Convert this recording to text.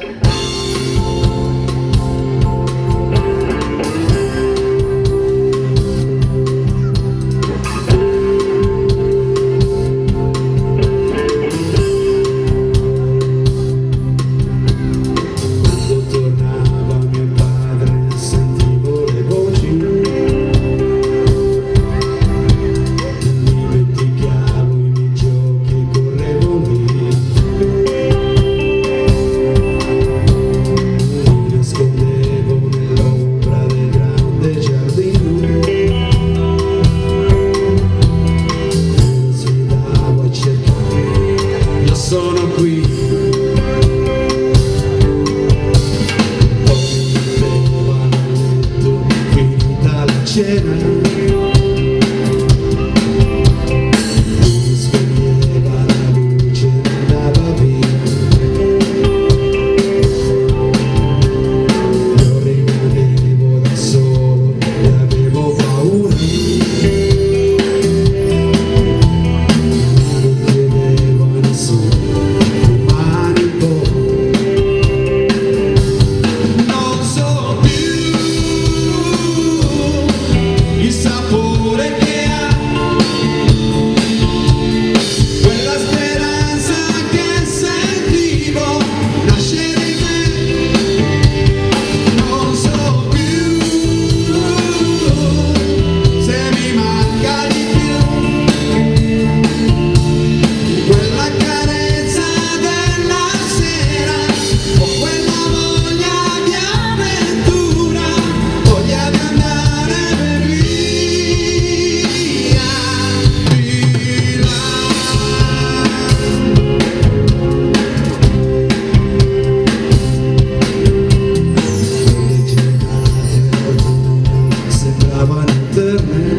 Thank sono qui. Ho più di me, qui dalla cena the